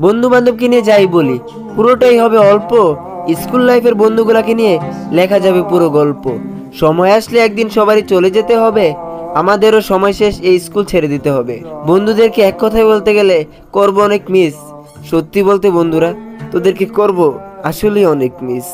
বন্ধু বান্ধবকে নিয়ে যাই বলি। পুরোটাই হবে অল্প। স্কুল লাইফের বন্ধুগুলাকে নিয়ে লেখা যাবে পুরো গল্প। সময় আসলে একদিন সবারই চলে যেতে হবে। আমাদেরও সময় শেষ এই স্কুল ছেড়ে দিতে হবে। বন্ধুদেরকে এক কথায় বলতে গেলে করব অনেক মিস। সত্যি বলতে বন্ধুরা, তোদেরকে করব আসলেই অনেক মিস।